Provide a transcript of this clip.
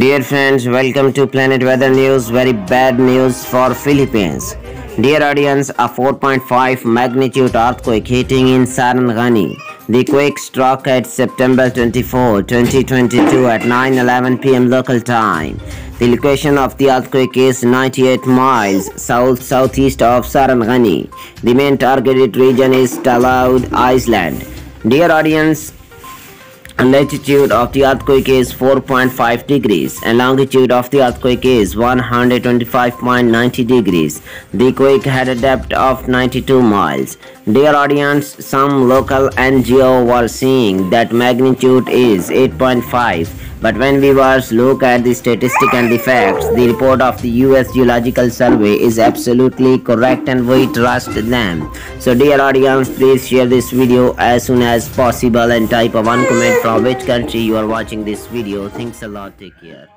Dear friends, welcome to Planet Weather News. Very bad news for Philippines. Dear audience, a 4.5 magnitude earthquake hitting in Sarangani. The quake struck at September 24, 2022 at 9:11 p.m. local time. The location of the earthquake is 98 miles south-southeast of Sarangani. The main targeted region is Talaud Island. Dear audience, latitude of the earthquake is 4.5 degrees and longitude of the earthquake is 125.90 degrees. The quake had a depth of 92 miles. Dear audience, some local NGO were saying that magnitude is 8.5 but when we viewers look at the statistic and the facts, the report of the US Geological Survey is absolutely correct and we trust them. So dear audience, please share this video as soon as possible and type a one comment from which country you are watching this video. Thanks a lot. Take care.